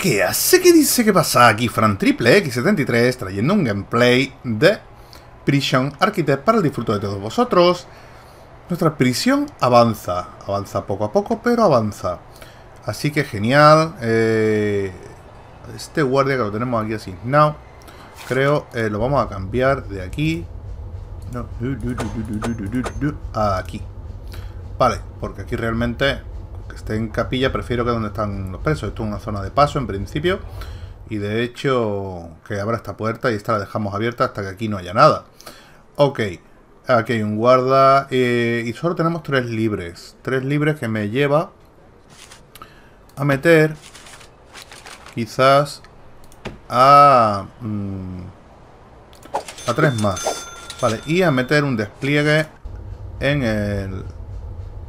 ¿Qué hace? ¿Qué dice que pasa? Aquí Fran Triple X73 trayendo un gameplay de Prison Architect para el disfrute de todos vosotros. Nuestra prisión avanza, avanza poco a poco, pero avanza. Así que genial. Eh, este guardia que lo tenemos aquí asignado, creo eh, lo vamos a cambiar de aquí. No, aquí. Vale, porque aquí realmente esté en capilla prefiero que donde están los presos. Esto es una zona de paso en principio. Y de hecho que abra esta puerta y esta la dejamos abierta hasta que aquí no haya nada. Ok, aquí hay un guarda eh, y solo tenemos tres libres. Tres libres que me lleva a meter quizás a, mm, a tres más. Vale, y a meter un despliegue en el...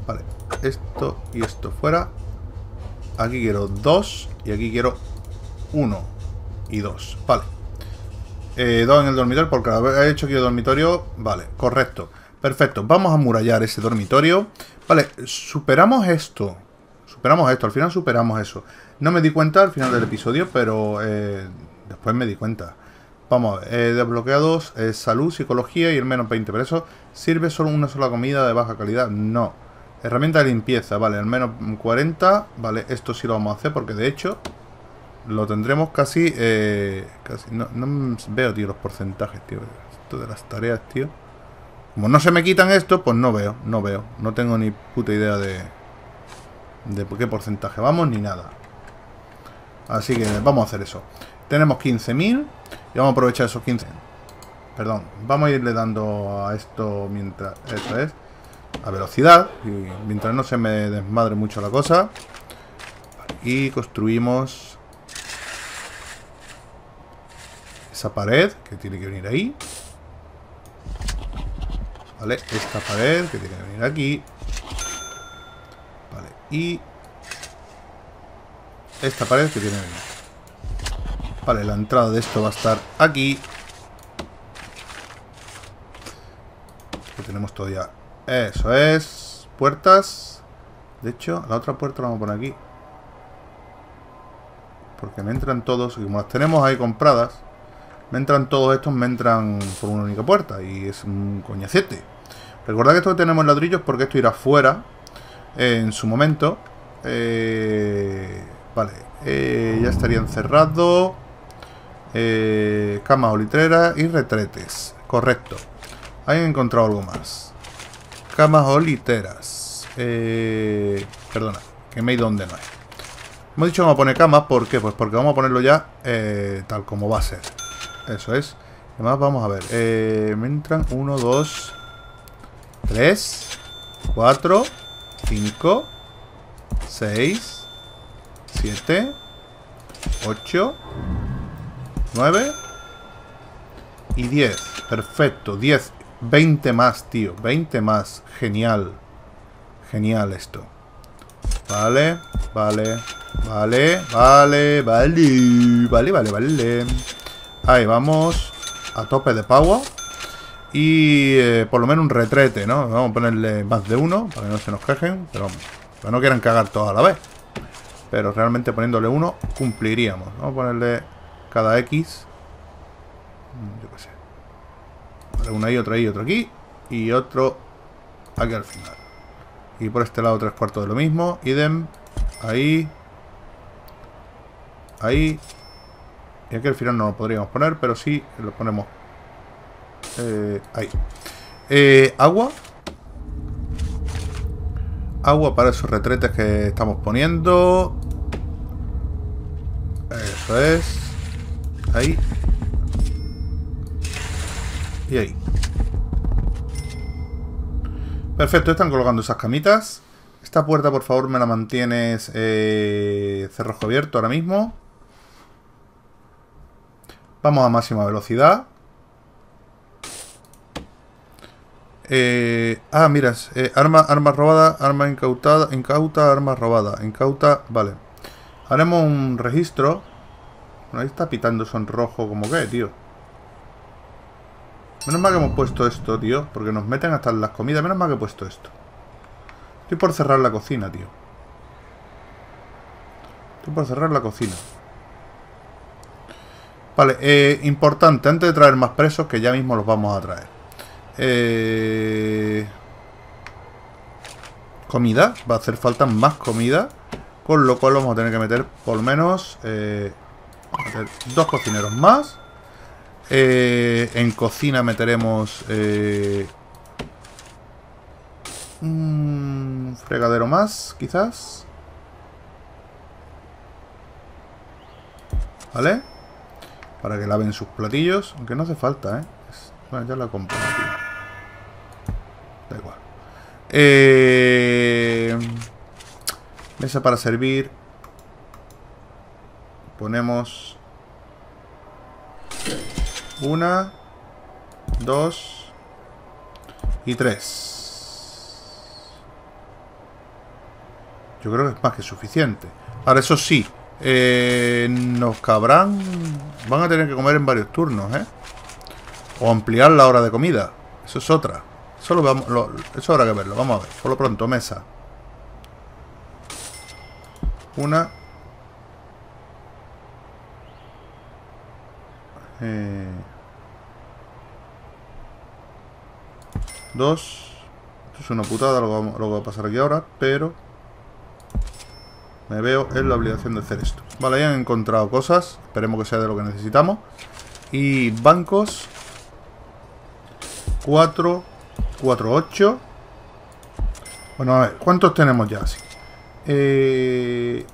Vale, esto y esto fuera. Aquí quiero dos y aquí quiero uno y dos. Vale. Eh, dos en el dormitorio, porque he hecho aquí el dormitorio. Vale, correcto. Perfecto, vamos a murallar ese dormitorio. Vale, superamos esto. Superamos esto, al final superamos eso. No me di cuenta al final del episodio, pero eh, después me di cuenta. Vamos eh, desbloqueados, salud, psicología y el menos 20. Pero eso sirve solo una sola comida de baja calidad. No. Herramienta de limpieza, vale, al menos 40. Vale, esto sí lo vamos a hacer porque de hecho lo tendremos casi... Eh, casi no, no, veo, tío, los porcentajes, tío. Esto de las tareas, tío. Como no se me quitan esto, pues no veo, no veo. No tengo ni puta idea de... De qué porcentaje vamos ni nada. Así que vamos a hacer eso. Tenemos 15.000 y vamos a aprovechar esos 15. Perdón, vamos a irle dando a esto mientras... Eso es a velocidad y mientras no se me desmadre mucho la cosa y construimos esa pared que tiene que venir ahí vale, esta pared que tiene que venir aquí vale, y esta pared que tiene que venir vale, la entrada de esto va a estar aquí. Que tenemos todavía eso es. Puertas. De hecho, la otra puerta la vamos a poner aquí. Porque me entran todos. Y como las tenemos ahí compradas, me entran todos estos, me entran por una única puerta. Y es un coñacete. Recordad que esto tenemos ladrillos porque esto irá fuera en su momento. Eh, vale. Eh, ya estaría encerrado. Eh, camas o litreras y retretes. Correcto. ¿Han encontrado algo más? Camas o literas. Eh, perdona, que me he ido donde no hay. Hemos dicho que vamos a poner camas, ¿por qué? Pues porque vamos a ponerlo ya eh, tal como va a ser. Eso es. Además, vamos a ver. Eh, me entran 1, 2, 3, 4, 5, 6, 7, 8, 9 y 10. Perfecto, 10 20 más, tío. 20 más. Genial. Genial esto. Vale, vale, vale, vale, vale, vale, vale, vale. Ahí vamos. A tope de power. Y eh, por lo menos un retrete, ¿no? Vamos a ponerle más de uno para que no se nos quejen. Pero no quieran cagar todos a la vez. Pero realmente poniéndole uno cumpliríamos. Vamos a ponerle cada X. Yo qué sé. Una ahí, otra ahí, otro aquí. Y otro aquí al final. Y por este lado tres cuartos de lo mismo. Idem. Ahí. Ahí. Y aquí al final no lo podríamos poner, pero sí lo ponemos eh, ahí. Eh, agua. Agua para esos retretes que estamos poniendo. Eso es. Ahí. Y ahí. Perfecto, están colocando esas camitas. Esta puerta, por favor, me la mantienes eh, cerrojo abierto ahora mismo. Vamos a máxima velocidad. Eh, ah, mira, eh, arma, arma robada, arma incautada, incauta, arma robada, incauta, vale. Haremos un registro. Ahí está pitando son rojo, como que, tío. Menos mal que hemos puesto esto, tío. Porque nos meten hasta las comidas. Menos mal que he puesto esto. Estoy por cerrar la cocina, tío. Estoy por cerrar la cocina. Vale, eh, importante, antes de traer más presos, que ya mismo los vamos a traer. Eh, comida, va a hacer falta más comida. Con lo cual vamos a tener que meter por lo menos eh, dos cocineros más. En cocina meteremos un fregadero más, quizás. ¿Vale? Para que laven sus platillos. Aunque no hace falta, ¿eh? Bueno, ya la compro aquí. Da igual. Eh... Mesa para servir. Ponemos... Una. Dos. Y tres. Yo creo que es más que suficiente. Ahora, eso sí, eh, nos cabrán... Van a tener que comer en varios turnos, ¿eh? O ampliar la hora de comida. Eso es otra. Eso, lo vamos, eso habrá que verlo. Vamos a ver. Por lo pronto, mesa. Una. Eh, dos. Esto es una putada lo lo que va a pasar aquí ahora, pero... Me veo en la obligación de hacer esto. Vale, ya han encontrado cosas. Esperemos que sea de lo que necesitamos. Y bancos. 4, 4, 8. Bueno, a ver, ¿cuántos tenemos ya? así? Eh,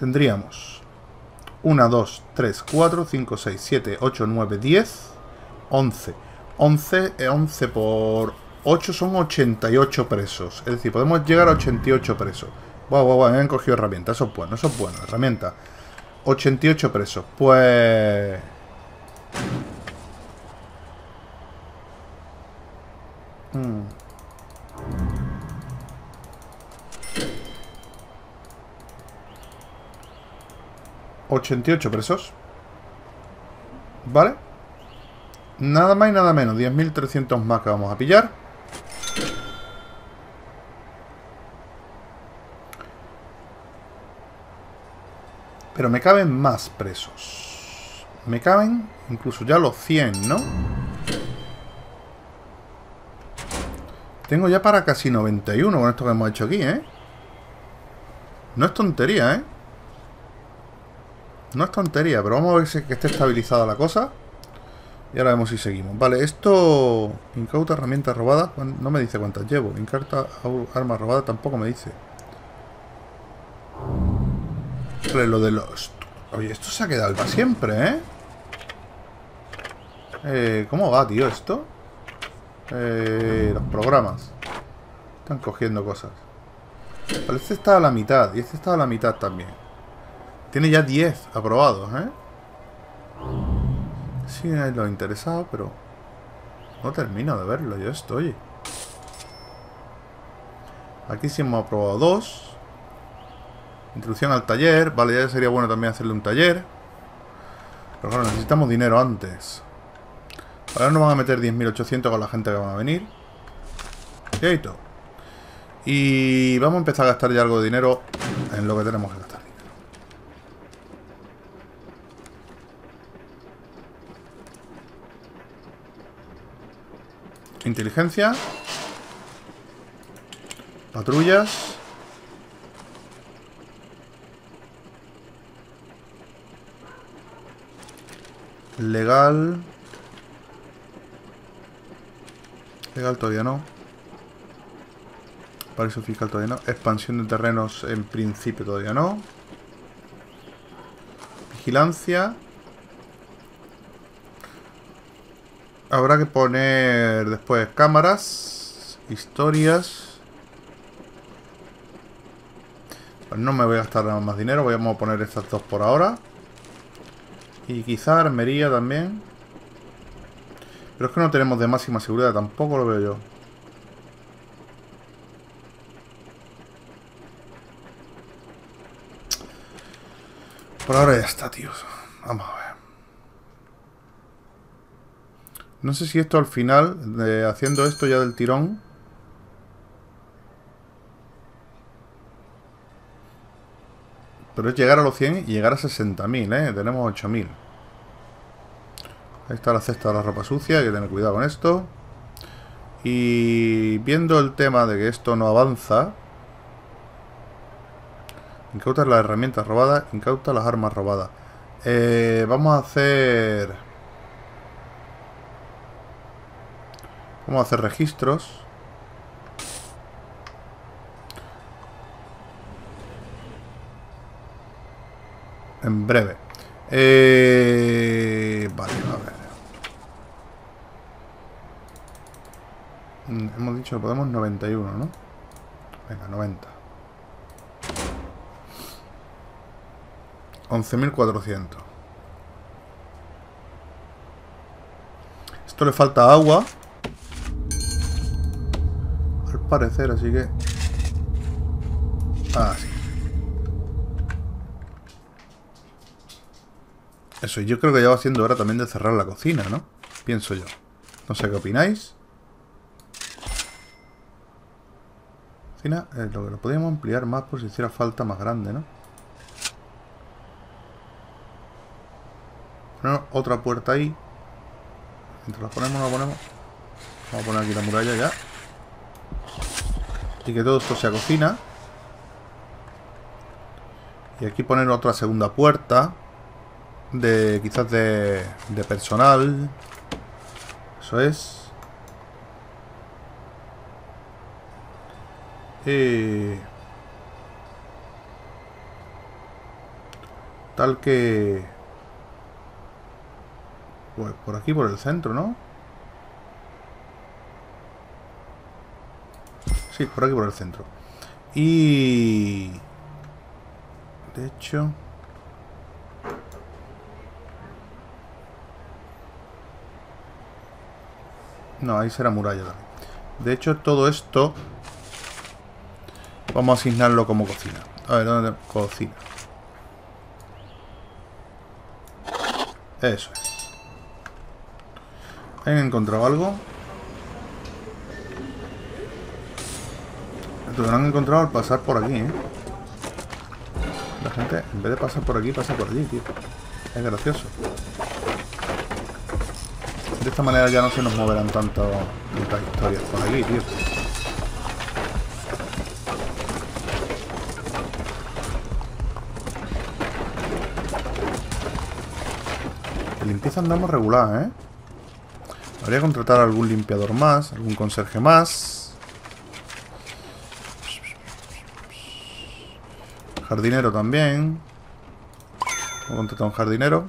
tendríamos 1, 2, 3, 4, 5, 6, 7, 8, 9, 10, 11. 11, 11 por 8 son 88 presos. Es decir, podemos llegar a 88 presos. Guau, guau, guau, me han cogido herramientas. Eso es bueno, eso es bueno. Herramienta. 88 presos. Pues... ¿88 presos? ¿Vale? Nada más y nada menos. 10.300 más que vamos a pillar. Pero me caben más presos. Me caben incluso ya los 100, ¿no? Tengo ya para casi 91 con esto que hemos hecho aquí, ¿eh? No es tontería, ¿eh? No es tontería, pero vamos a ver si que esté estabilizada la cosa. Y ahora vemos si seguimos. Vale, esto... Incauta herramientas robadas. No me dice cuántas llevo. Incauta armas robadas tampoco me dice lo de los... Oye, esto se ha quedado para siempre, ¿eh? ¿eh? ¿Cómo va, tío, esto? Eh, los programas. Están cogiendo cosas. Pero este está a la mitad. Y este está a la mitad también. Tiene ya 10 aprobados, ¿eh? Sí, lo interesado, pero... No termino de verlo yo esto, oye. Aquí sí hemos aprobado dos. Introducción al taller. Vale, ya sería bueno también hacerle un taller. Pero claro, necesitamos dinero antes. Ahora nos van a meter 10.800 con la gente que van a venir. Y todo. Y vamos a empezar a gastar ya algo de dinero en lo que tenemos que gastar. Inteligencia. Patrullas. Legal. Legal todavía no. Paraíso fiscal todavía no. Expansión de terrenos en principio todavía no. Vigilancia. Habrá que poner después cámaras. Historias. No me voy a gastar más dinero. Voy a poner estas dos por ahora. Y quizá armería también. Pero es que no tenemos de máxima seguridad, tampoco lo veo yo. Por ahora ya está, tíos. Vamos a ver. No sé si esto al final, de haciendo esto ya del tirón... Pero es llegar a los 100 y llegar a 60.000, ¿eh? Tenemos 8.000. Ahí está la cesta de la ropa sucia, hay que tener cuidado con esto. Y viendo el tema de que esto no avanza... Incauta las herramientas robadas, incauta las armas robadas. Eh, vamos a hacer... Vamos a hacer registros. En breve. Eh, vale, a ver. Mm, hemos dicho que podemos 91, ¿no? Venga, 90. 11.400. Esto le falta agua. Parecer, así que... Ah. Eso, yo creo que ya va siendo hora también de cerrar la cocina, ¿no? Pienso yo. No sé qué opináis. Cocina, eh, lo que lo podríamos ampliar más por si hiciera falta más grande, ¿no? Ponemos otra puerta ahí. Mientras la ponemos, la ponemos. Vamos a poner aquí la muralla ya. Y que todo esto sea cocina. Y aquí poner otra segunda puerta de quizás de, de personal. Eso es. Eh, tal que... Pues por aquí, por el centro, ¿no? Sí, por aquí, por el centro. Y... De hecho... No, ahí será muralla también. De hecho, todo esto... Vamos a asignarlo como cocina. A ver, ¿dónde? Cocina. Eso es. ¿Han encontrado algo? Lo han encontrado al pasar por aquí, ¿eh? La gente, en vez de pasar por aquí, pasa por allí, tío. Es gracioso. De esta manera ya no se nos moverán tanto, tantas historias por aquí, tío. De limpieza andamos regular, ¿eh? Habría que contratar algún limpiador más, algún conserje más. Jardinero también. Vamos a contratar un jardinero.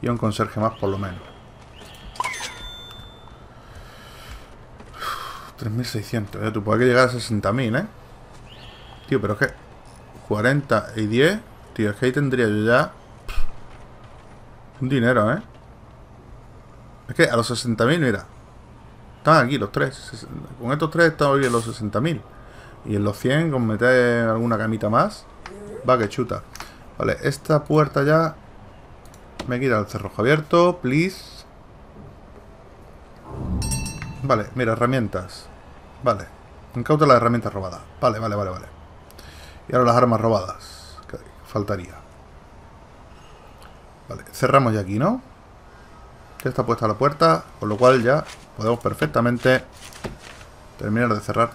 Y un conserje más por lo menos. 3600, ¿eh? Tú puedes llegar a 60.000, ¿eh? Tío, pero es que... 40 y 10... Tío, es que ahí tendría yo ya... Un dinero, ¿eh? Es que a los 60.000, mira. Están aquí los tres. Con estos tres estamos bien los 60.000. Y en los 100, con meter alguna camita más... Va que chuta. Vale, esta puerta ya... Me quita el cerrojo abierto, please. Vale, mira, herramientas. Vale. Incauta las herramientas robadas. Vale, vale, vale, vale. Y ahora las armas robadas. Faltaría. Vale, cerramos ya aquí, ¿no? Ya está puesta la puerta, con lo cual ya podemos perfectamente terminar de cerrar.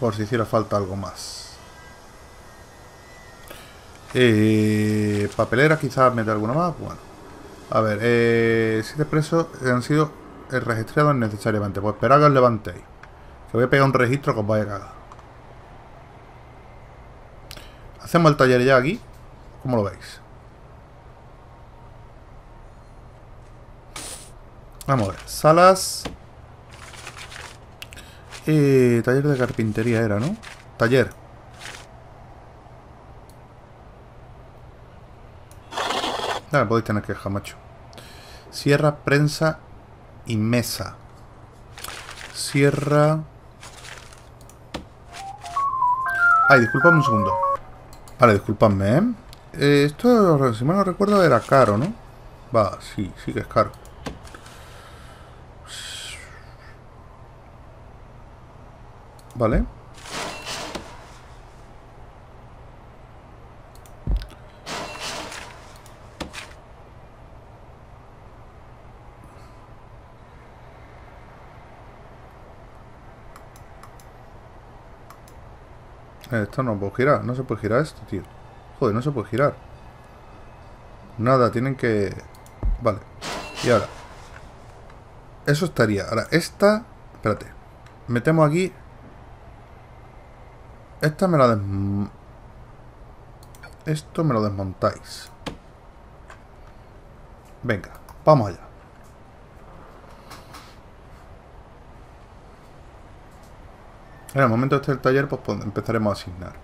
Por si hiciera falta algo más. Eh, papelera, quizás mete alguna más. Bueno. A ver, eh, siete presos han sido registrados necesariamente. Pues esperad que os levantéis. Que voy a pegar un registro que os vaya a cagar. Hacemos el taller ya aquí. ¿Cómo lo veis? Vamos a ver. Salas. Eh, taller de carpintería era, ¿no? Taller. Nada, podéis tener queja, macho. Sierra, prensa y mesa. Sierra... Ay, disculpadme un segundo. Vale, disculpadme, ¿eh? ¿eh? Esto, si mal no recuerdo, era caro, ¿no? Va, sí, sí que es caro. Vale. Esto no puedo girar, no se puede girar esto, tío. Joder, no se puede girar. Nada, tienen que... Vale. Y ahora. Eso estaría. Ahora, esta... Espérate. Metemos aquí... Esta me la. Esto me lo desmontáis. Venga, vamos allá. En el momento este del taller, pues, pues empezaremos a asignar.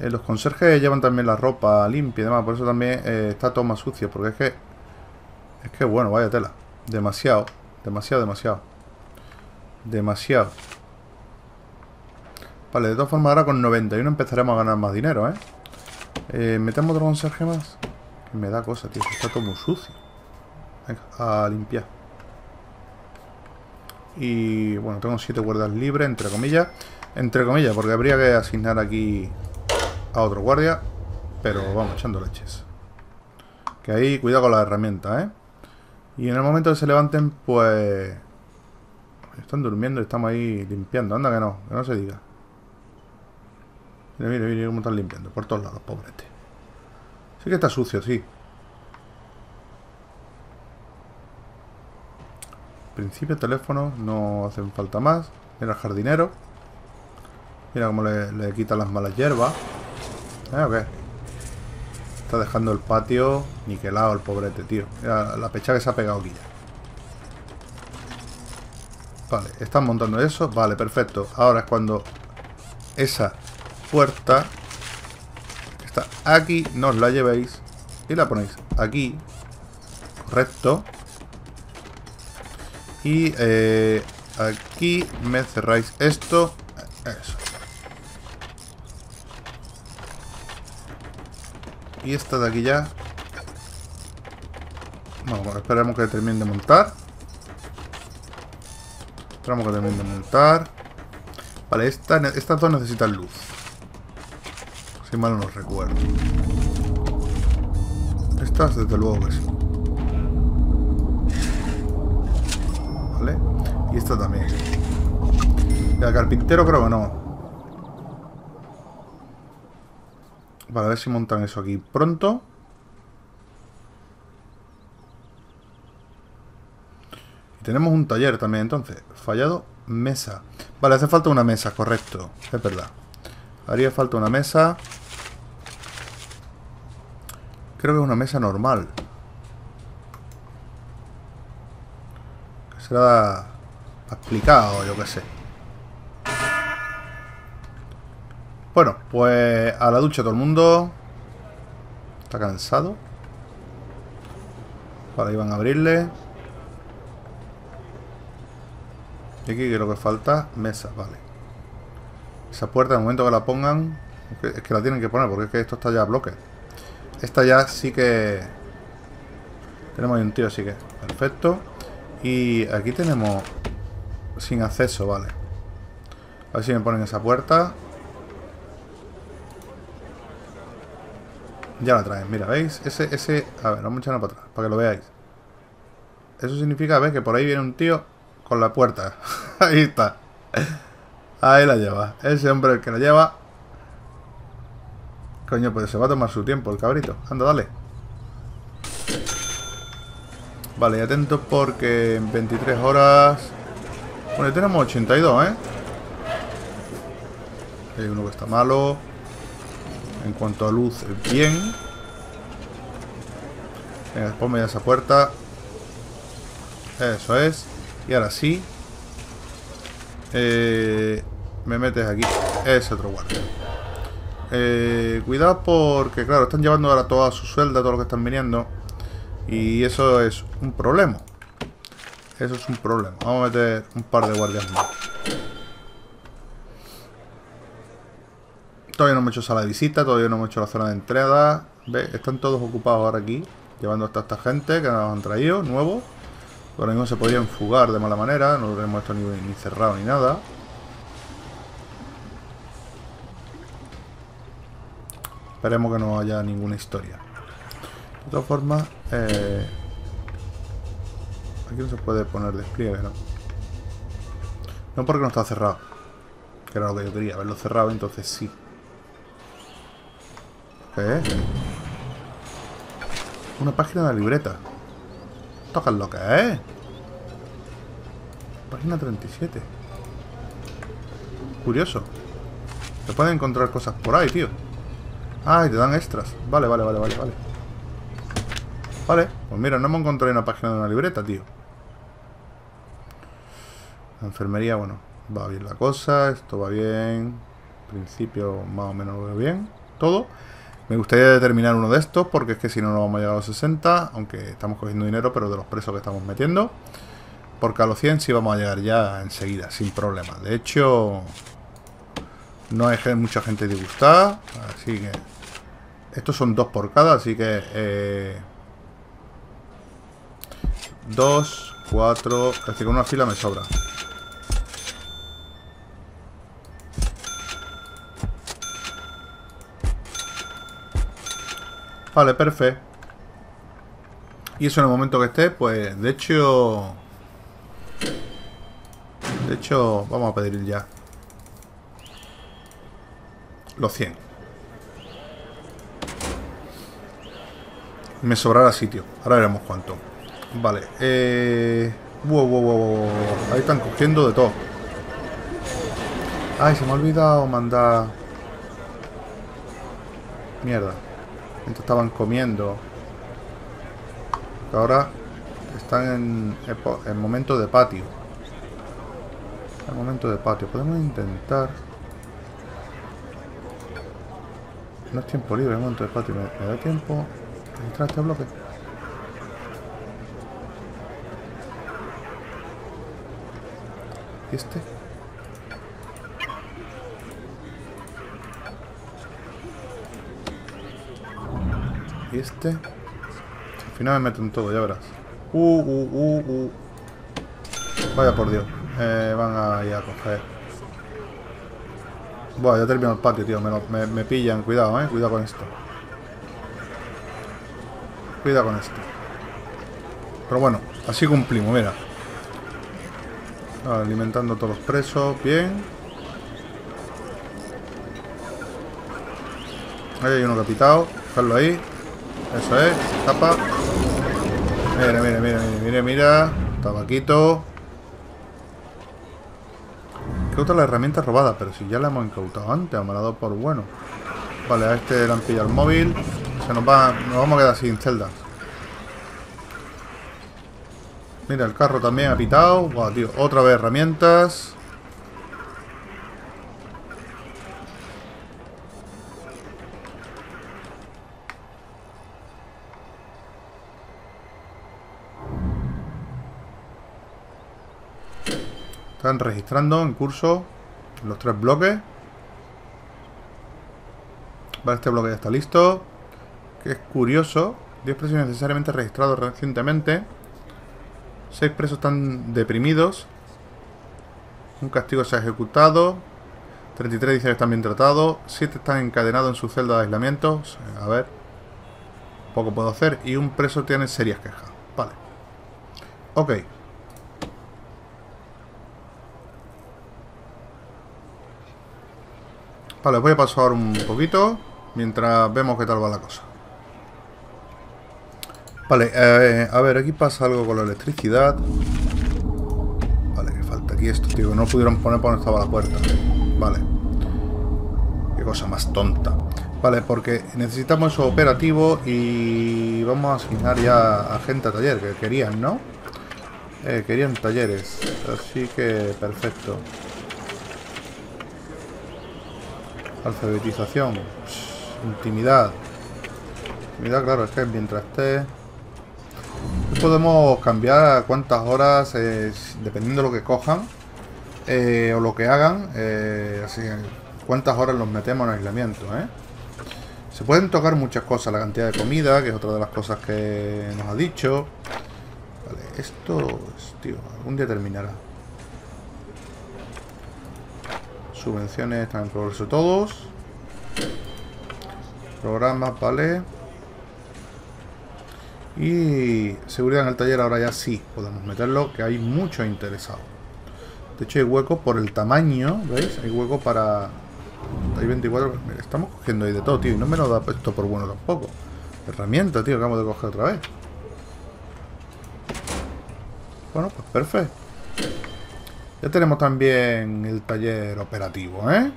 Eh, los conserjes llevan también la ropa limpia y demás, por eso también eh, está todo más sucio, porque es que... Es que bueno, vaya tela. Demasiado, demasiado, demasiado. Demasiado. Vale, de todas formas ahora con 91 empezaremos a ganar más dinero, ¿eh? eh metemos otro conserje más. Que me da cosa, tío. Está todo muy sucio. Venga, a limpiar. Y bueno, tengo 7 guardias libres, entre comillas. Entre comillas, porque habría que asignar aquí a otro guardia. Pero vamos, echando leches. Que ahí, cuidado con las herramientas, ¿eh? Y en el momento que se levanten, pues... Están durmiendo y estamos ahí limpiando. Anda que no, que no se diga. Mira, mira, mira cómo están limpiando. Por todos lados, pobrete. Sí que está sucio, sí. Principio, teléfono, no hacen falta más. Mira el jardinero. Mira cómo le, le quitan las malas hierbas. ¿Eh qué? Está dejando el patio niquelado el pobrete, tío. Mira la pecha que se ha pegado aquí ya. Vale, están montando eso. Vale, perfecto. Ahora es cuando esa puerta está aquí, nos la llevéis y la ponéis aquí. Correcto. Y eh, aquí me cerráis esto. Eso. Y esta de aquí ya. Bueno, esperemos que termine de montar. Esperamos que termine de montar. Vale, esta, estas dos necesitan luz. Si mal no recuerdo. Estas, desde luego que sí. Y esto también. El carpintero creo que no. Vale, a ver si montan eso aquí pronto. Y tenemos un taller también, entonces. Fallado, mesa. Vale, hace falta una mesa, correcto. Es verdad. Haría falta una mesa. Creo que es una mesa normal. será explicado, yo qué sé. Bueno, pues a la ducha todo el mundo. Está cansado. Vale, ahí van a abrirle. Y aquí creo que falta mesa, vale. Esa puerta, el momento que la pongan, es que, la tienen que poner porque es que esto está ya a bloque. Esta ya sí que... Tenemos ahí un tío, así que... Perfecto. Y aquí tenemos sin acceso, vale. A ver si me ponen esa puerta. Ya la traen, mira, ¿veis? Ese, ese... A ver, vamos a echarlo para atrás, para que lo veáis. Eso significa, ¿ves? Que por ahí viene un tío con la puerta. ahí está. Ahí la lleva. Ese hombre el que la lleva... Coño, pues se va a tomar su tiempo el cabrito. Anda, dale. Vale, atentos porque en 23 horas... Bueno, tenemos 82, ¿eh? Hay uno que está malo. En cuanto a luz, bien. Venga, ponme ya esa puerta. Eso es. Y ahora sí. Eh, me metes aquí. Ese otro guardia. Eh, cuidado porque, claro, están llevando ahora toda su suelda, todo lo que están viniendo. Y eso es un problema. Eso es un problema. Vamos a meter un par de guardias más. Todavía no hemos hecho sala de visita, todavía no hemos hecho la zona de entrada. ¿Ve? Están todos ocupados ahora aquí, llevando hasta esta gente que nos han traído, nuevos. Ahora mismo se podían fugar de mala manera, no lo hemos hecho ni, ni cerrado ni nada. Esperemos que no haya ninguna historia. De todas formas, eh, aquí no se puede poner despliegue, ¿no? No porque no está cerrado. Que era lo que yo quería, verlo cerrado, entonces sí. ¿Qué es? Una página de la libreta. Toca lo que es. Página 37. Curioso. Se pueden encontrar cosas por ahí, tío. Ah, y te dan extras. Vale, vale, vale, vale, vale. Vale, pues mira, no hemos encontrado una página de una libreta, tío. La enfermería, bueno, va bien la cosa, esto va bien. En principio, más o menos lo veo bien. Todo. Me gustaría determinar uno de estos, porque es que si no, no vamos a llegar a los 60, aunque estamos cogiendo dinero, pero de los presos que estamos metiendo. Porque a los 100 sí vamos a llegar ya enseguida, sin problema. De hecho, no hay mucha gente disgustada, así que... Estos son dos por cada, así que... Eh, dos, cuatro... Es decir, con una fila me sobra. Vale, perfecto. Y eso en el momento que esté, pues de hecho... De hecho, vamos a pedir ya. Los 100. Me sobrará sitio. Ahora veremos cuánto. Vale. Wow, wow, wow, Ahí están cogiendo de todo. Ay, se me ha olvidado mandar... Mierda. Entonces estaban comiendo. Ahora están en, en momento de patio. En momento de patio. Podemos intentar... No es tiempo libre, en momento de patio. ¿Me, da tiempo entrar a este bloque? ¿Y este? Y este. Al final me meten todo, ya verás. Uh, uh, uh, uh. Vaya por Dios. Eh, van a ir a coger. Buah, ya termino el patio, tío. Me, me, pillan. Cuidado, eh. Cuidado con esto. Cuidado con esto. Pero bueno, así cumplimos, mira. alimentando a todos los presos. Bien. Ahí hay uno capitado. Dejarlo ahí. Eso es, tapa. Mira, mira, mira, mira, mira. Tabaquito. Incauta la herramienta robada, pero si ya la hemos incautado antes, me la dado por bueno. Vale, a este le han pillado el móvil. Se nos va. Nos vamos a quedar sin celdas. Mira, el carro también ha pitado. Wow, tío. Otra vez herramientas. Registrando en curso los tres bloques. Vale, este bloque ya está listo. Que es curioso. 10 presos necesariamente registrados recientemente. 6 presos están deprimidos. Un castigo se ha ejecutado. 33 dicen que están bien tratados. 7 están encadenados en su celda de aislamiento. A ver. Poco puedo hacer. Y un preso tiene serias quejas. Vale. Ok. Vale, voy a pasar un poquito mientras vemos qué tal va la cosa. Vale, eh, a ver, aquí pasa algo con la electricidad. Vale, que falta aquí esto, tío. no pudieron poner por donde estaba la puerta. Vale. Qué cosa más tonta. Vale, porque necesitamos eso operativo y vamos a asignar ya a gente a taller, que querían, ¿no? Eh, querían talleres. Así que perfecto. Alfabetización. Intimidad. Intimidad, claro, es que mientras esté... Podemos cambiar cuántas horas, eh, dependiendo de lo que cojan eh, o lo que hagan, eh, así cuántas horas los metemos en aislamiento. Se pueden tocar muchas cosas, la cantidad de comida, que es otra de las cosas que nos ha dicho. Vale, esto, tío, algún día terminará. Subvenciones están en progreso todos. Programas, vale. Y seguridad en el taller ahora ya sí podemos meterlo, que hay mucho interesado. De hecho hay hueco por el tamaño, ¿veis? Hay hueco para... Hay 24... estamos cogiendo ahí de todo, tío, y no me lo da esto por bueno tampoco. Herramienta, tío, acabamos de coger otra vez. Bueno, pues perfecto. Ya tenemos también el taller operativo, ¿eh?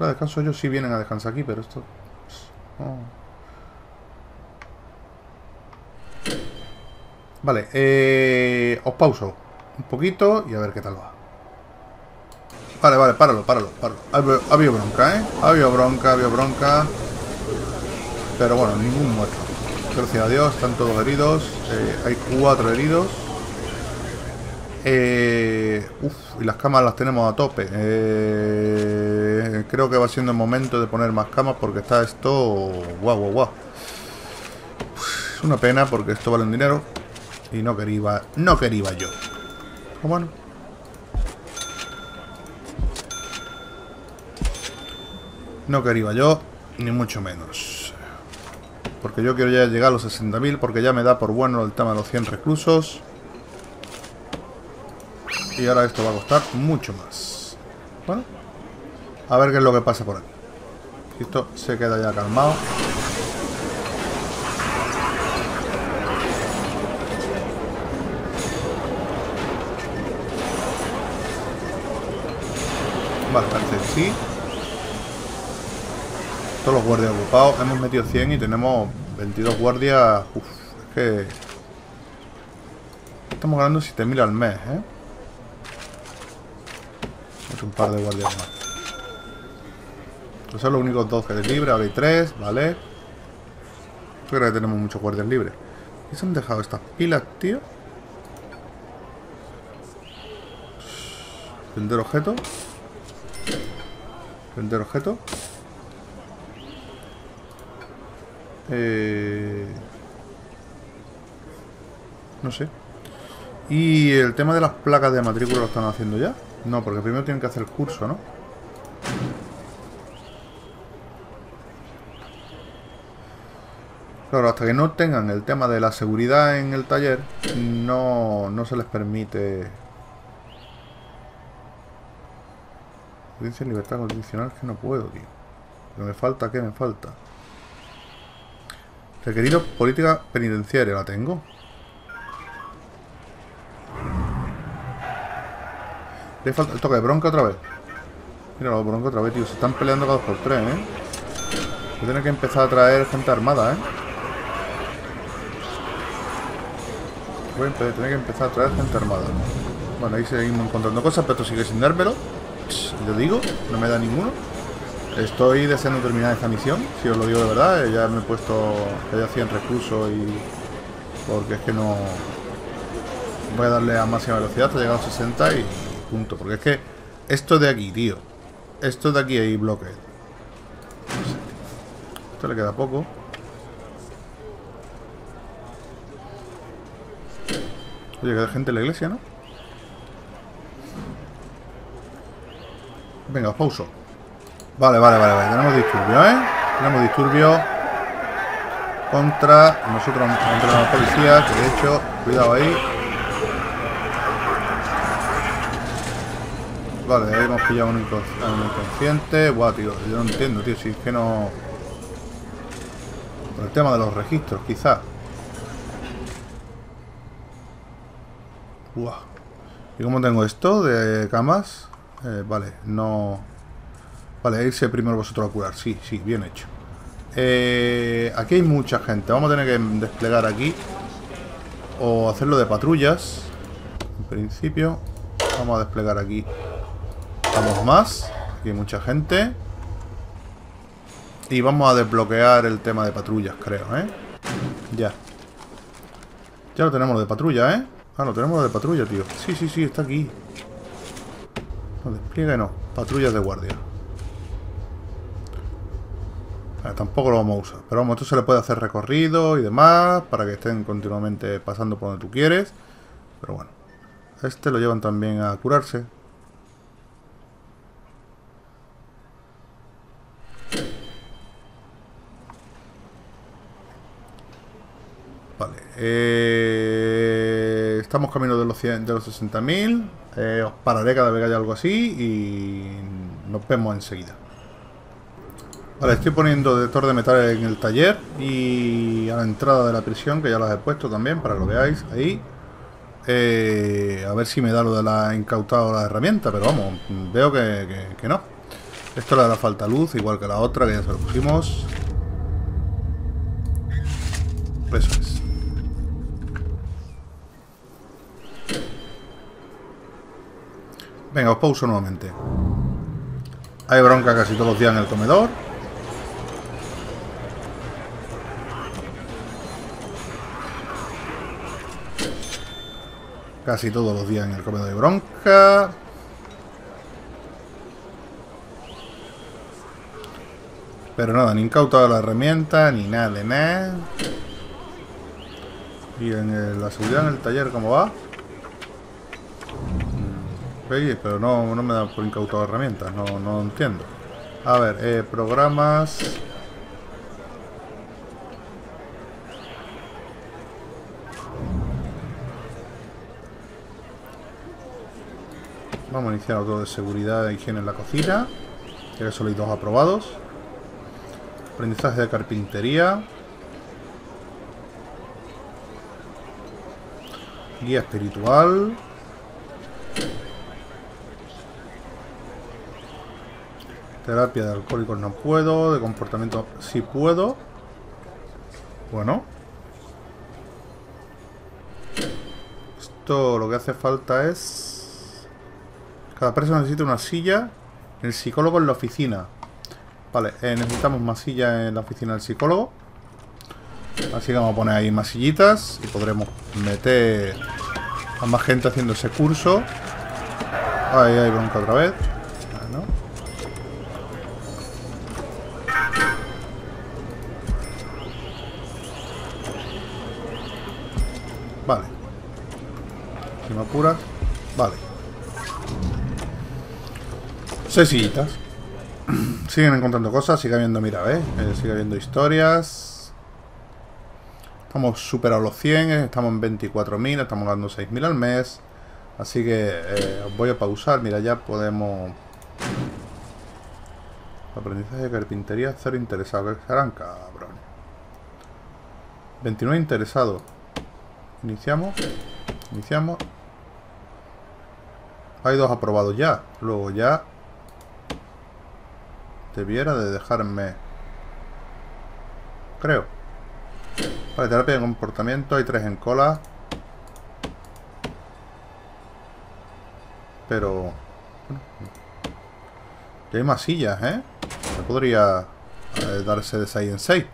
De descanso, ellos sí vienen a descansar aquí, pero esto... Vale, eh, os pauso un poquito y a ver qué tal va. Vale, vale, páralo, páralo, páralo. Ha habido bronca, ¿eh? Ha habido bronca, ha habido bronca. Pero bueno, ningún muerto. Gracias a Dios, están todos heridos. Eh, hay cuatro heridos. Eh, y las camas las tenemos a tope. Eh, creo que va siendo el momento de poner más camas porque está esto... Guau, guau, guau. Es una pena porque esto vale un dinero. Y no quería, no quería yo. Pero bueno. No quería yo, ni mucho menos. Porque yo quiero ya llegar a los 60.000, porque ya me da por bueno el tema de los 100 reclusos. Y ahora esto va a costar mucho más. Bueno. A ver qué es lo que pasa por aquí. Esto se queda ya calmado. Vale, parece sí. Todos los guardias ocupados. Hemos metido 100 y tenemos 22 guardias. Uf, es que... Estamos ganando 7.000 al mes, ¿eh? Un par de guardias más. Estos son los únicos dos que hay libres. Ahora hay tres, ¿vale? Creo que tenemos muchos guardias libres. ¿Qué se han dejado estas pilas, tío? Vender objeto. Vender objeto. Eh... No sé. ¿Y el tema de las placas de matrícula lo están haciendo ya? No, porque primero tienen que hacer el curso, ¿no? Claro, hasta que no tengan el tema de la seguridad en el taller, no, no se les permite Audiencia en libertad condicional que no puedo, tío. Pero me falta, ¿qué me falta? Requerido política penitenciaria, ¿la tengo? Falta el toque de bronca otra vez. Mira, los bronca otra vez, tío. Se están peleando cada dos por tres, ¿eh? Voy a tener que empezar a traer gente armada, ¿eh? Voy a tener que empezar a traer gente armada. Bueno, ahí seguimos encontrando cosas, pero esto sigue sin dármelo. Lo digo, no me da ninguno. Estoy deseando terminar esta misión, si os lo digo de verdad. Ya me he puesto que ya 100 recursos y... Porque es que no... Voy a darle a máxima velocidad hasta llegar a 60 y punto. Porque es que esto de aquí, tío. Esto de aquí hay bloque. Esto le queda poco. Oye, queda gente en la iglesia, ¿no? Venga, pauso. Vale, vale, vale, vale. Tenemos disturbio, ¿eh? Tenemos disturbio contra nosotros, contra la policía, de hecho, cuidado ahí. Vale, ahí hemos pillado un, inconsciente. Buah, tío, yo no entiendo, tío, si es que no... Por el tema de los registros, quizás. Buah. ¿Y cómo tengo esto de camas? Eh, vale, no... Vale, irse primero vosotros a curar. Sí, sí, bien hecho. Eh, aquí hay mucha gente. Vamos a tener que desplegar aquí. O hacerlo de patrullas. En principio. Vamos a desplegar aquí. Vamos más. Aquí hay mucha gente. Y vamos a desbloquear el tema de patrullas, creo, ¿eh? Ya. Ya lo tenemos de patrulla, ¿eh? Ah, lo tenemos de patrulla, tío. Sí, sí, sí, está aquí. No, despliegue no. Patrullas de guardia. tampoco lo vamos a usar. Pero vamos, esto se le puede hacer recorrido y demás. Para que estén continuamente pasando por donde tú quieres. Pero bueno. Este lo llevan también a curarse. Eh, estamos camino de los, 100, de los 60.000. Eh, os pararé cada vez que haya algo así y nos vemos enseguida. Vale, estoy poniendo detector de metal en el taller y a la entrada de la prisión, que ya las he puesto también para que lo veáis ahí. Eh, a ver si me da lo de la incautado la herramienta, pero vamos, veo que, que, no. Esto le dará falta luz, igual que la otra, que ya se lo pusimos. Eso es. Venga, os pauso nuevamente. Hay bronca casi todos los días en el comedor. Casi todos los días en el comedor de bronca. Pero nada, ni incautado la herramienta, ni nada de nada. Y en la seguridad en el taller, ¿cómo va? Pero no, no me da por incautado herramientas, no, no entiendo. A ver, eh, programas... Vamos a iniciar otro de seguridad e higiene en la cocina. Que solo hay dos aprobados. Aprendizaje de carpintería. Guía espiritual. Terapia de alcohólicos no puedo. De comportamiento sí puedo. Bueno. Esto lo que hace falta es... Cada persona necesita una silla. El psicólogo en la oficina. Vale, eh, necesitamos más silla en la oficina del psicólogo. Así que vamos a poner ahí más sillitas y podremos meter a más gente haciendo ese curso. Ahí hay bronca otra vez. Vale. Seis sillitas. Siguen encontrando cosas, sigue habiendo, mira. Eh, sigue habiendo historias. Estamos superados los 100, eh, estamos en 24.000, estamos dando 6.000 al mes. Así que eh, os voy a pausar, mira, ya podemos... Aprendizaje de carpintería, cero interesado. ¿Qué serán, cabrón? 29 interesados. Iniciamos. Iniciamos. Hay dos aprobados ya. Luego ya debiera de dejarme... Creo. Vale, terapia de comportamiento. Hay tres en cola. Pero... Ya hay más sillas, ¿eh? Se podría eh, darse de 6 en 6.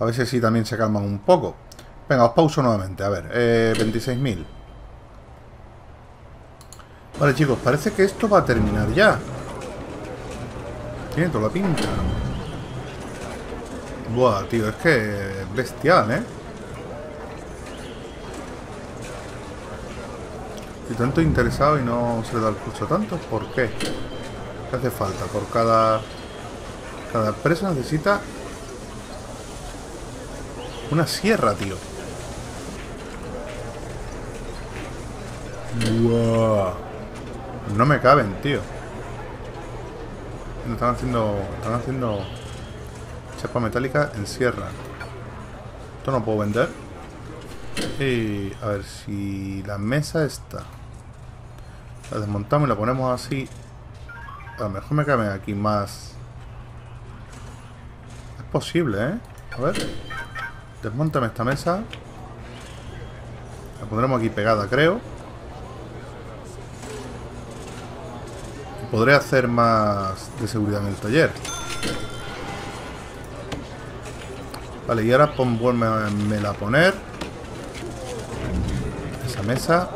A ver si así también se calman un poco. Venga, os pauso nuevamente. A ver, eh, 26.000. Vale, chicos, parece que esto va a terminar ya. Tiene toda la pinta. Buah, tío, es que es bestial, ¿eh? Estoy tanto interesado y no se le da el curso tanto. ¿Por qué? ¿Qué hace falta? Por cada... Cada empresa necesita... Una sierra, tío. No me caben, tío. Están haciendo. Están haciendo. Chapa metálica en sierra. Esto no puedo vender. Y. A ver si la mesa está. La desmontamos y la ponemos así. A lo mejor me caben aquí más. Es posible, ¿eh? A ver. Desmontame esta mesa. La pondremos aquí pegada, creo. podré hacer más de seguridad en el taller. Vale, y ahora vuelve a poner. Esa mesa.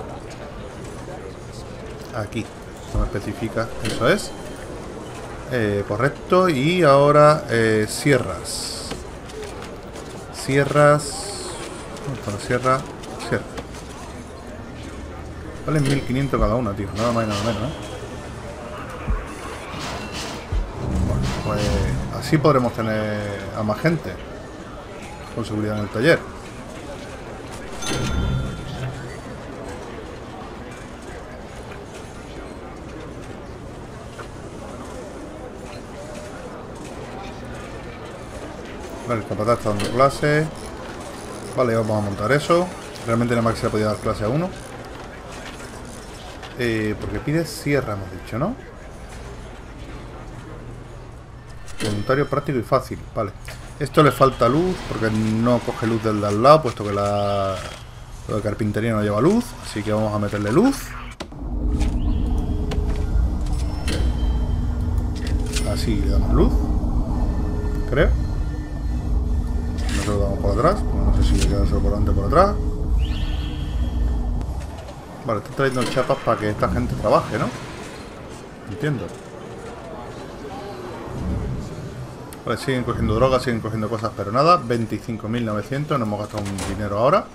Aquí. No me especifica. Eso es. Eh, correcto. Y ahora eh, sierras. Sierras. ¿Dónde está la sierra? Sierra. Vale 1500 cada una, tío. Nada más y nada menos, ¿eh? Pues así podremos tener a más gente con seguridad en el taller. Vale, el capataz está dando clase. Vale, vamos a montar eso. Realmente nada más que se podía dar clase a uno. Eh, porque pide sierra, hemos dicho, ¿no? Voluntario práctico y fácil, vale. Esto le falta luz, porque no coge luz del de al lado, puesto que la, la carpintería no lleva luz. Así que vamos a meterle luz. Así le damos luz. Creo. Atrás, no sé si queda por delante o por atrás. Vale, está trayendo chapas para que esta gente trabaje, ¿no? Entiendo. Vale, siguen cogiendo drogas, siguen cogiendo cosas, pero nada. 25.900, no hemos gastado un dinero ahora.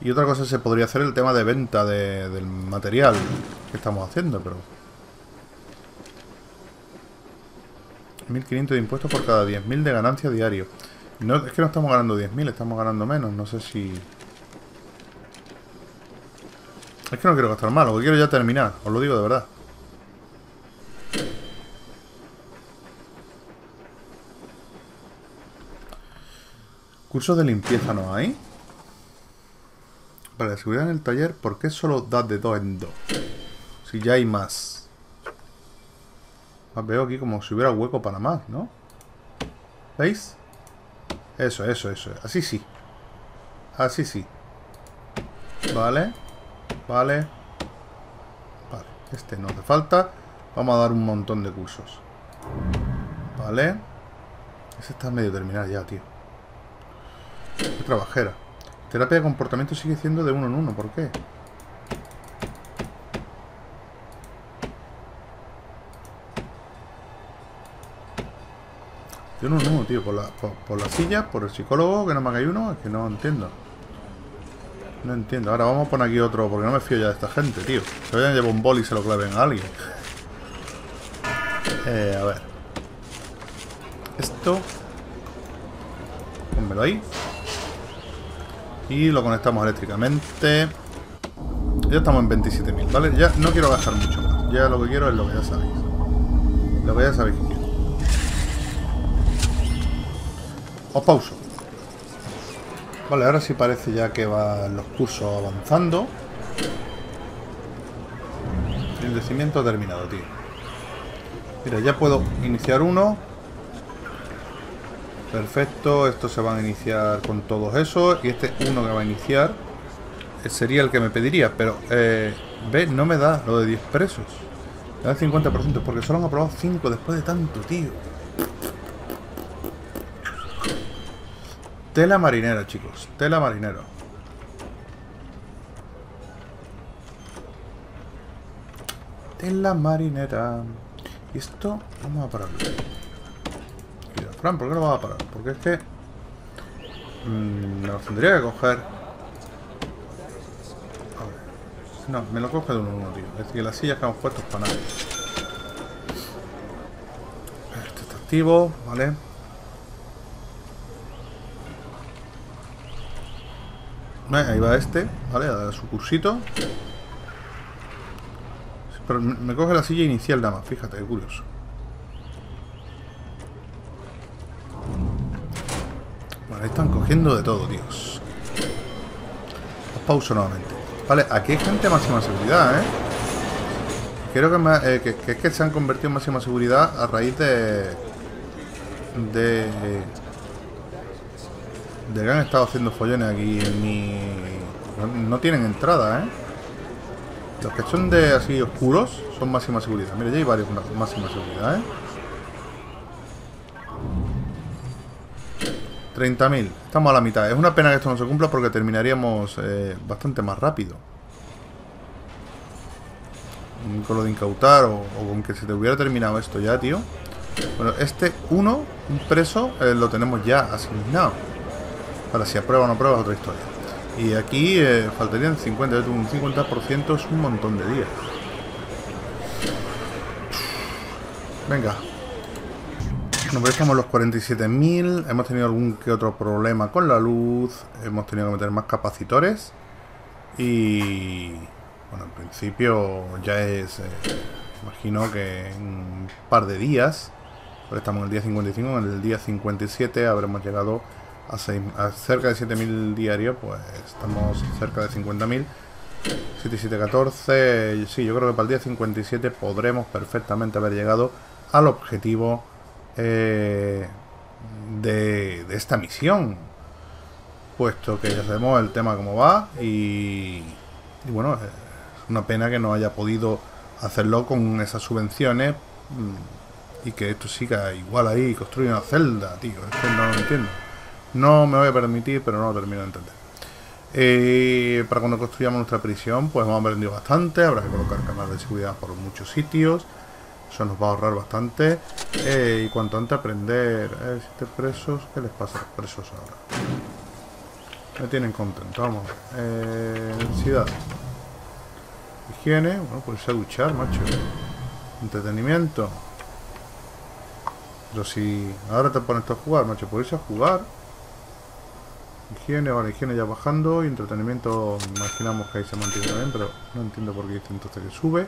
Y otra cosa se podría hacer el tema de venta del material que estamos haciendo, pero... 1.500 de impuestos por cada 10.000 de ganancia diario. No, es que no estamos ganando 10.000, estamos ganando menos. No sé si... Es que no quiero gastar más, lo que quiero ya terminar, os lo digo de verdad. Cursos de limpieza no hay. Vale, seguridad en el taller, ¿por qué solo da de dos en dos? Si ya hay más. Ah, veo aquí como si hubiera hueco para más, ¿no? ¿Veis? Eso, eso, eso. Así sí. Así sí. Vale. Vale. Vale. Este no hace falta. Vamos a dar un montón de cursos. Vale. Ese está medio terminal ya, tío. Qué trabajera. Terapia de comportamiento sigue siendo de uno en uno. ¿Por qué? Uno, tío. Por la, por, la silla, por el psicólogo, que no me hagáis uno. Es que no entiendo. No entiendo. Ahora vamos a poner aquí otro, porque no me fío ya de esta gente, tío. Se vayan a llevar un bol y se lo claven a alguien. Eh, a ver. Esto. Pónmelo ahí. Y lo conectamos eléctricamente. Ya estamos en 27.000, ¿vale? Ya no quiero gastar mucho más. Ya lo que quiero es lo que ya sabéis. Lo que ya sabéis que quiero. Os pauso. Vale, ahora sí parece ya que van los cursos avanzando. El decimiento ha terminado, tío. Mira, ya puedo iniciar uno. Perfecto, estos se van a iniciar con todos esos. Y este uno que va a iniciar eh, sería el que me pediría. Pero, eh, ve, no me da lo de 10 presos. Me da el 50% porque solo han aprobado 5 después de tanto, tío. Tela marinera, chicos. Tela marinera. Tela marinera. Y esto, vamos a pararlo. Fran, ¿por qué no vamos a parar? Porque es que... Mmm, me lo tendría que coger. No, me lo coge de uno en uno, tío. Es que las sillas que puesto es para nada. Este está activo, ¿vale? Ahí va este, ¿vale? A dar su cursito. Pero me coge la silla inicial nada más, fíjate, qué curioso. Vale, están cogiendo de todo, tíos. Os pauso nuevamente. Vale, aquí hay gente máxima seguridad, ¿eh? Creo que, eh, que, es que se han convertido en máxima seguridad a raíz de... De de que han estado haciendo follones aquí en mi... No, tienen entrada, ¿eh? Los que son de así oscuros son máxima seguridad. Mira, ya hay varios máxima seguridad, ¿eh? 30.000. Estamos a la mitad. Es una pena que esto no se cumpla porque terminaríamos eh, bastante más rápido. Con lo de incautar o, con que se te hubiera terminado esto ya, tío. Bueno, este uno, un preso, eh, lo tenemos ya asignado. Para si aprueba o no aprueba es otra historia. Y aquí eh, faltarían 50, un 50% es un montón de días. Venga. Nos pues estamos los 47.000. Hemos tenido algún que otro problema con la luz. Hemos tenido que meter más capacitores. Y... Bueno, en principio ya es... Eh, imagino que en un par de días... Ahora estamos en el día 55, en el día 57 habremos llegado a, cerca de 7.000 diarios. Pues estamos cerca de 50.000. 7714. Sí, yo creo que para el día 57 podremos perfectamente haber llegado al objetivo eh, de, esta misión. Puesto que ya sabemos el tema cómo va y, bueno, es una pena que no haya podido hacerlo con esas subvenciones mm, y que esto siga igual ahí, construir una celda, tío. Es que no lo entiendo. No me voy a permitir, pero no lo termino de entender. Eh, para cuando construyamos nuestra prisión, pues hemos aprendido bastante. Habrá que colocar cámaras de seguridad por muchos sitios. Eso nos va a ahorrar bastante. Eh, y cuanto antes aprender... Eh, siete presos. ¿Qué les pasa a los presos ahora? Me tienen contento. Vamos. Eh. Higiene. Bueno, pues a duchar, macho. Entretenimiento. Pero si ahora te pones a jugar, macho, puedes a jugar. Higiene, vale, higiene ya bajando. Y entretenimiento, imaginamos que ahí se mantiene bien, pero no entiendo por qué dice entonces sube.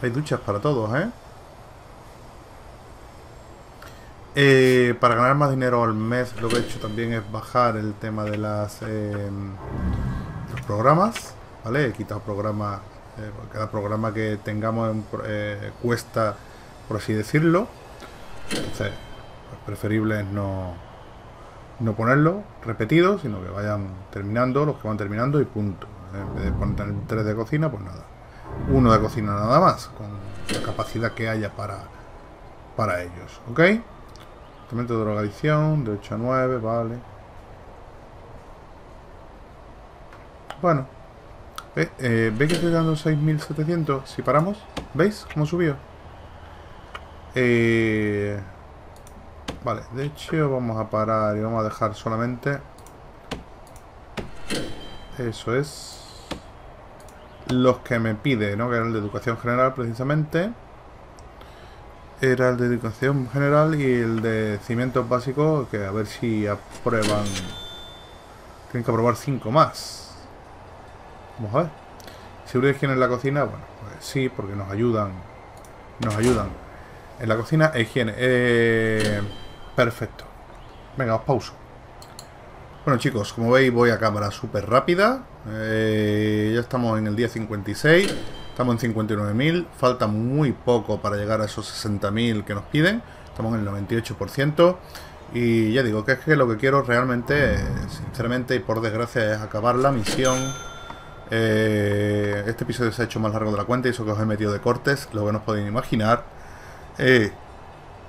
Hay duchas para todos, ¿eh? ¿eh? para ganar más dinero al mes, lo que he hecho también es bajar el tema de las eh, programas, ¿vale? He quitado programas, eh, cada programa que tengamos cuesta, por así decirlo. Pues preferible es no, no ponerlo repetido, sino que vayan terminando los que van terminando y punto. En vez de poner tres de cocina, pues nada uno de cocina nada más, con la capacidad que haya para, para ellos, ¿ok? Tratamiento de drogadicción, de 8 a 9, vale. Bueno, ¿ve, eh, que estoy dando 6.700? Si paramos, ¿veis cómo subió? Eh, vale, de hecho vamos a parar y vamos a dejar solamente... Eso es los que me pide, ¿no? Que era el de educación general precisamente. Era el de educación general y el de cimientos básicos, que a ver si aprueban. Tienen que aprobar cinco más. Vamos a ver. Seguridad higiene en la cocina, bueno, pues sí, porque nos ayudan. Nos ayudan. En la cocina, higiene. Eh, perfecto. Venga, os pauso. Bueno chicos, como veis voy a cámara súper rápida eh, Ya estamos en el día 56 Estamos en 59.000 Falta muy poco para llegar a esos 60.000 que nos piden Estamos en el 98% Y ya digo que es que lo que quiero realmente Sinceramente y por desgracia es acabar la misión eh, Este episodio se ha hecho más largo de la cuenta Y eso que os he metido de cortes Lo que no os podéis imaginar eh,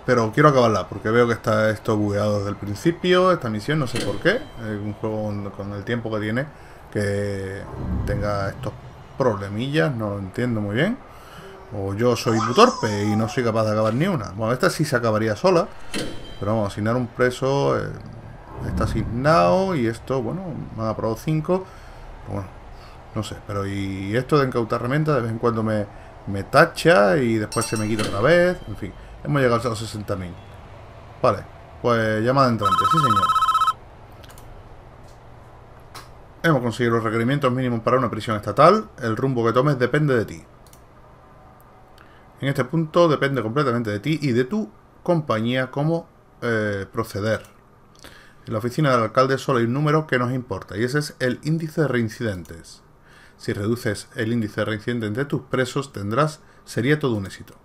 pero quiero acabarla porque veo que está esto bugueado desde el principio, esta misión, no sé por qué. Es un juego con el tiempo que tiene que tenga estos problemillas, no lo entiendo muy bien. O yo soy muy torpe y no soy capaz de acabar ni una. Bueno, esta sí se acabaría sola. Pero vamos, asignar un preso eh, está asignado y esto, bueno, me han aprobado 5. Bueno, no sé, pero y esto de incautar herramientas de vez en cuando me, me tacha y después se me quita otra vez, en fin. Hemos llegado a los 60.000. Vale, pues llamada entrante, sí señor. Hemos conseguido los requerimientos mínimos para una prisión estatal. El rumbo que tomes depende de ti. En este punto depende completamente de ti y de tu compañía cómo eh, proceder. En la oficina del alcalde solo hay un número que nos importa y ese es el índice de reincidentes. Si reduces el índice de reincidentes de tus presos tendrás, sería todo un éxito.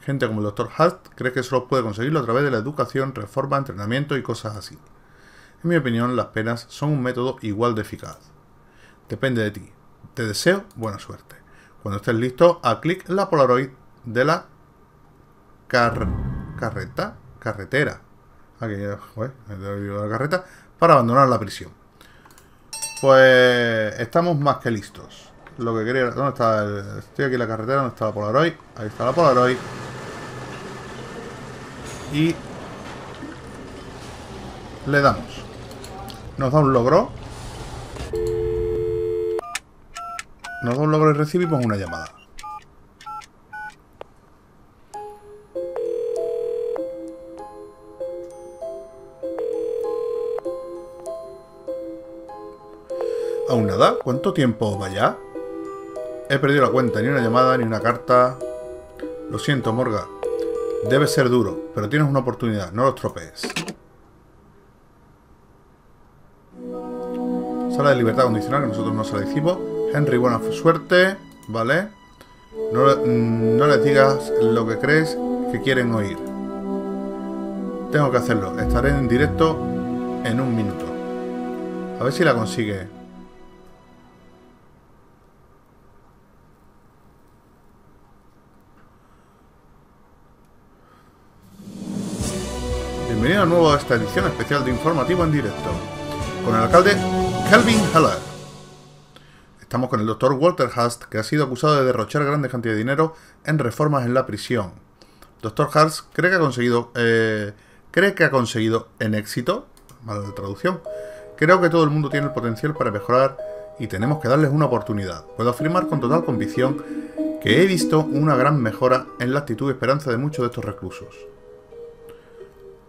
Gente como el Dr. Hart cree que solo puede conseguirlo a través de la educación, reforma, entrenamiento y cosas así. En mi opinión, las penas son un método igual de eficaz. Depende de ti. Te deseo buena suerte. Cuando estés listo, a clic en la Polaroid de la carreta, carretera. Aquí, la carreta para abandonar la prisión. Pues estamos más que listos. Lo que quería... ¿Dónde está? estoy aquí en la carretera. ¿Dónde está la Polaroid? Ahí está la Polaroid. Y le damos. Nos da un logro. Nos da un logro y recibimos una llamada. ¿Aún nada? ¿Cuánto tiempo va ya? He perdido la cuenta, ni una llamada, ni una carta. Lo siento, Morga. Debe ser duro, pero tienes una oportunidad, no lo estropees. Sala de libertad condicional, nosotros no se la decimos. Henry, buena suerte, ¿vale? No, no les digas lo que crees que quieren oír. Tengo que hacerlo. Estaré en directo en un minuto. A ver si la consigue. Bienvenido de nuevo a esta edición especial de Informativo en directo. Con el alcalde Kelvin Heller. Estamos con el doctor Walter Hast, que ha sido acusado de derrochar grandes cantidades de dinero en reformas en la prisión. Doctor Hast cree que ha conseguido... Eh, cree que ha conseguido en éxito... Mala de traducción. Creo que todo el mundo tiene el potencial para mejorar y tenemos que darles una oportunidad. Puedo afirmar con total convicción que he visto una gran mejora en la actitud y esperanza de muchos de estos reclusos.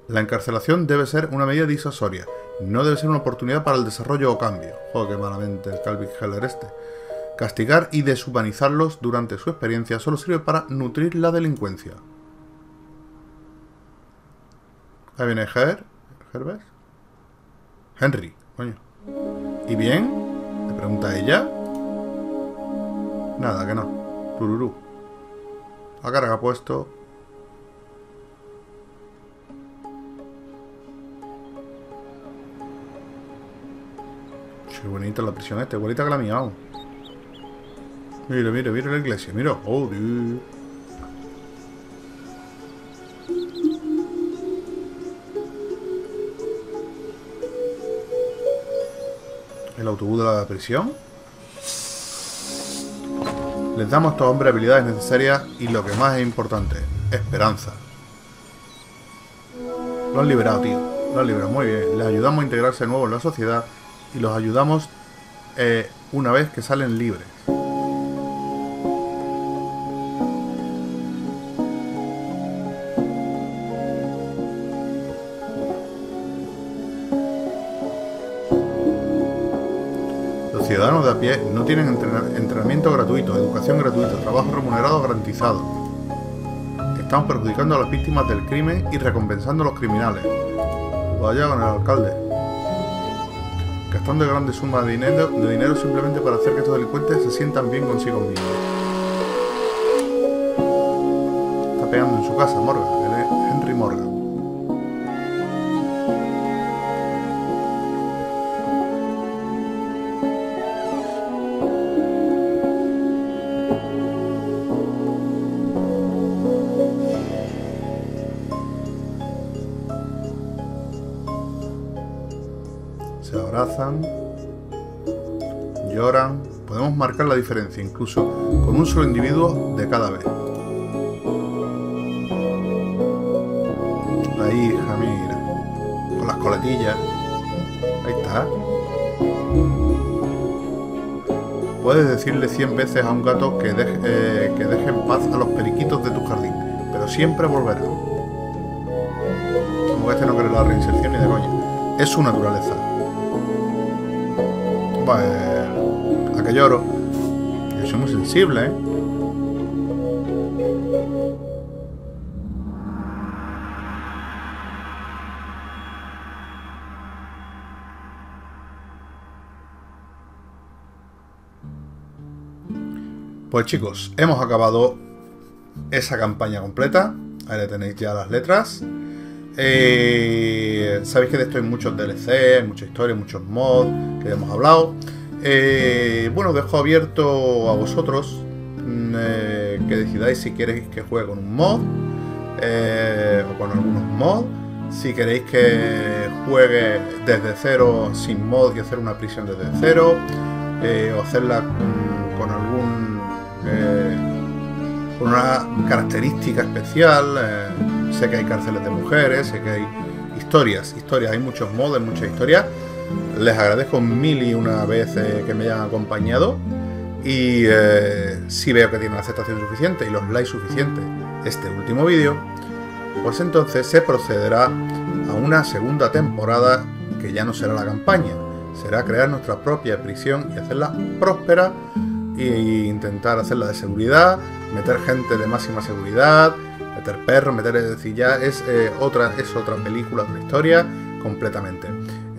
La encarcelación debe ser una medida disuasoria, no debe ser una oportunidad para el desarrollo o cambio. Joder, qué malamente el Calvin Heller este. Castigar y deshumanizarlos durante su experiencia solo sirve para nutrir la delincuencia. Ahí viene Her, Herbert. Henry, coño. ¿Y bien? Le pregunta ella. Nada, que no. Tururú. La carga puesto. Qué bonita la prisión esta, igualita que la mía. vamos. Mira, mira, mira la iglesia, mira. Oh, Dios. El autobús de la prisión. Les damos a estos hombres habilidades necesarias y lo que más es importante, esperanza. Lo han liberado, tío. Lo han liberado, muy bien. Les ayudamos a integrarse de nuevo en la sociedad y los ayudamos eh, una vez que salen libres. Los ciudadanos de a pie no tienen entrena- entrenamiento gratuito, educación gratuita, trabajo remunerado garantizado. Estamos perjudicando a las víctimas del crimen y recompensando a los criminales. Vaya con el alcalde gastando grandes sumas de dinero, de dinero simplemente para hacer que estos delincuentes se sientan bien consigo mismos. Está pegando en su casa, Morgan, Henry Morgan. Diferencia incluso con un solo individuo de cada vez. Ahí, hija, mira. Con las coletillas. Ahí está. Puedes decirle 100 veces a un gato que deje, eh, que deje en paz a los periquitos de tu jardín, pero siempre volverá. Como que este no quiere la reinserción ni de coña. Es su naturaleza. Bueno, a que. ¿Eh? Pues chicos, hemos acabado esa campaña completa. Ahí le tenéis ya las letras. Eh, Sabéis que de esto hay muchos DLC, mucha historia, muchos mods que hemos hablado. Eh, bueno, dejo abierto a vosotros mm, eh, que decidáis si queréis que juegue con un mod eh, o con algunos mods. Si queréis que juegue desde cero sin mod y hacer una prisión desde cero, eh, o hacerla mm, con algún con una característica especial. sé que hay cárceles de mujeres, sé que hay historias, historias, hay muchos modos, muchas historias. Les agradezco mil y una vez que me hayan acompañado. Y eh, si veo que tienen la aceptación suficiente y los likes suficientes este último vídeo, pues entonces se procederá a una segunda temporada que ya no será la campaña, será crear nuestra propia prisión y hacerla próspera e intentar hacerla de seguridad, meter gente de máxima seguridad, meter perros, meter, es decir, ya es eh, otra, es otra película, otra historia completamente.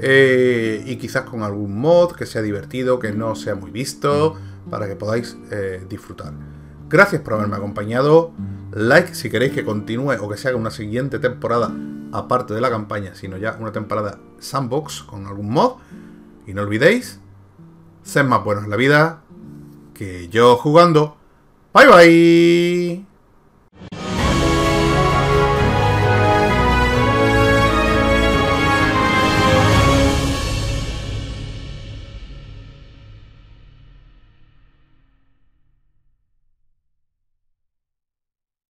Eh, y quizás con algún mod que sea divertido, que no sea muy visto, para que podáis eh, disfrutar. Gracias por haberme acompañado. Like si queréis que continúe o que se haga una siguiente temporada, aparte de la campaña, sino ya una temporada sandbox con algún mod. Y no olvidéis, sed más buenos en la vida que yo jugando. Bye bye.